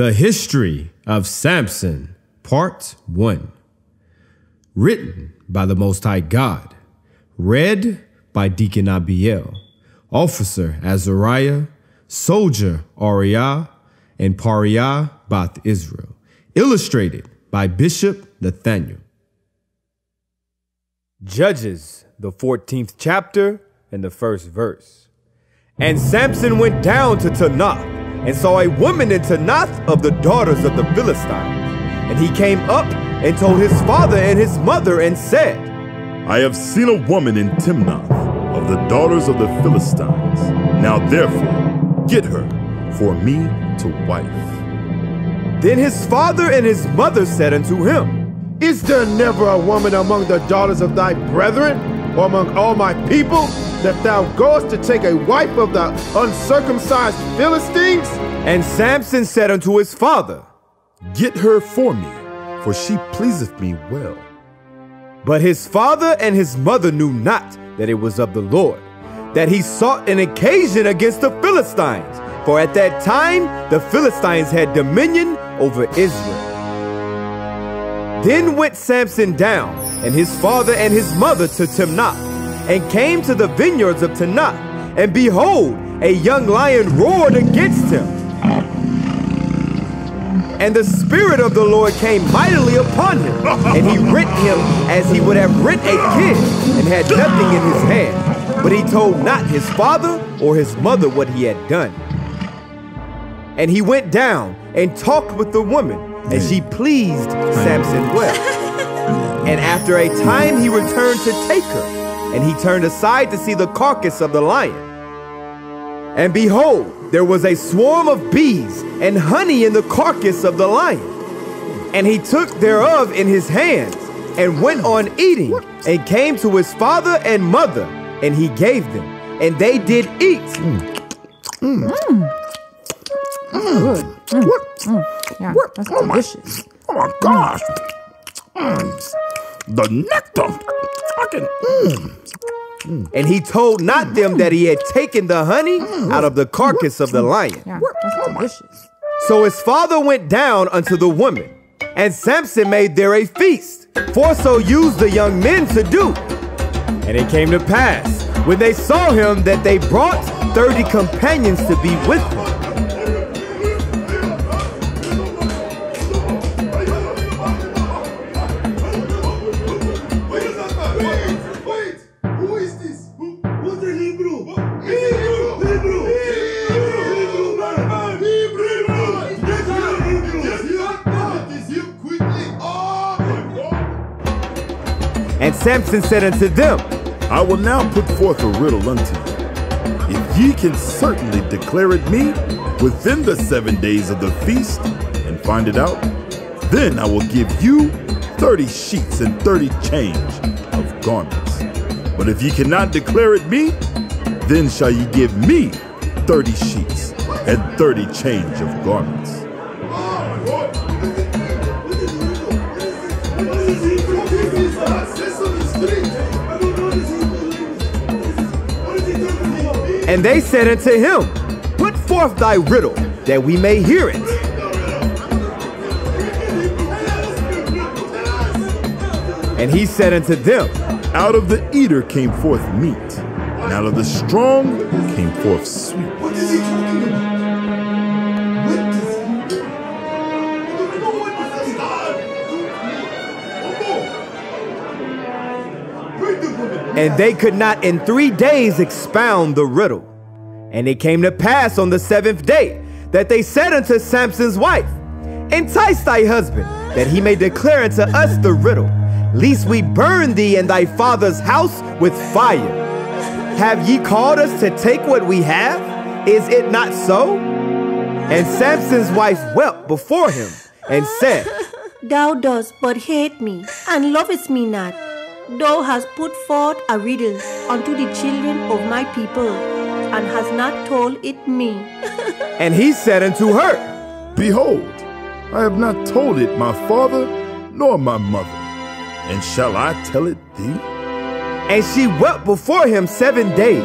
The History of Samson, Part 1. Written by the Most High God. Read by Deacon Abiel, Officer Azariah, Soldier Ariah, and Pariah Bath Israel. Illustrated by Bishop Nathaniel. Judges, the 14th chapter and the first verse. And Samson went down to Timnath and saw a woman in Timnath of the daughters of the Philistines. And he came up and told his father and his mother and said, I have seen a woman in Timnath of the daughters of the Philistines. Now therefore, get her for me to wife. Then his father and his mother said unto him, Is there never a woman among the daughters of thy brethren, or among all my people, that thou goest to take a wife of the uncircumcised Philistines? And Samson said unto his father, Get her for me, for she pleaseth me well. But his father and his mother knew not that it was of the Lord, that he sought an occasion against the Philistines. For at that time the Philistines had dominion over Israel. Then went Samson down, and his father and his mother to Timnath, and came to the vineyards of Timnath. And behold, a young lion roared against him. And the Spirit of the Lord came mightily upon him, and he rent him as he would have rent a kid, and had nothing in his hand. But he told not his father or his mother what he had done. And he went down and talked with the woman, and she pleased Samson well. And after a time he returned to take her, and he turned aside to see the carcass of the lion. And behold, there was a swarm of bees and honey in the carcass of the lion. And he took thereof in his hands, and went on eating, and came to his father and mother, and he gave them, and they did eat. Good. Mm, yeah, that's delicious. Oh my gosh! Mm. The nectar! Can. Mm. And he told not them that he had taken the honey out of the carcass of the lion. Yeah, that's delicious. So his father went down unto the woman, and Samson made there a feast, for so used the young men to do. And it came to pass, when they saw him, that they brought thirty companions to be with him. Samson said unto them, I will now put forth a riddle unto you. If ye can certainly declare it me within the seven days of the feast and find it out, then I will give you thirty sheets and thirty change of garments. But if ye cannot declare it me, then shall ye give me thirty sheets and thirty change of garments. And they said unto him, Put forth thy riddle, that we may hear it. And he said unto them, Out of the eater came forth meat, and out of the strong came forth sweet. And they could not in three days expound the riddle. And it came to pass on the seventh day that they said unto Samson's wife, Entice thy husband, that he may declare unto us the riddle, lest we burn thee and thy father's house with fire. Have ye called us to take what we have? Is it not so? And Samson's wife wept before him and said, Thou dost but hate me, and lovest me not. Thou hast put forth a riddle unto the children of my people, and hast not told it me. And he said unto her, Behold, I have not told it my father nor my mother. And shall I tell it thee? And she wept before him seven days,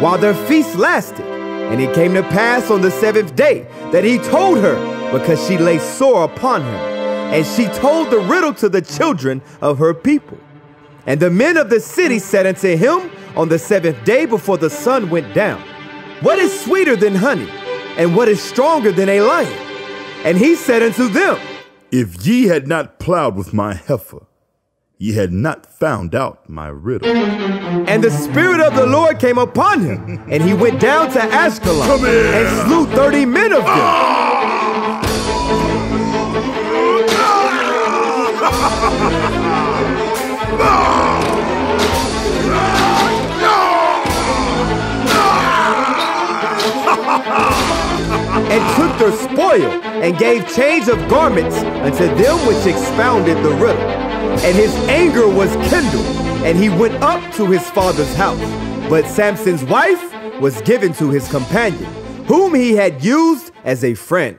while their feast lasted. And it came to pass on the seventh day that he told her because she lay sore upon him. And she told the riddle to the children of her people. And the men of the city said unto him on the seventh day before the sun went down, What is sweeter than honey? And what is stronger than a lion? And he said unto them, If ye had not plowed with my heifer, ye had not found out my riddle. And the Spirit of the Lord came upon him, and he went down to Ashkelon and slew thirty men of them. and took their spoil, and gave change of garments unto them which expounded the riddle. And his anger was kindled, and he went up to his father's house. But Samson's wife was given to his companion, whom he had used as a friend.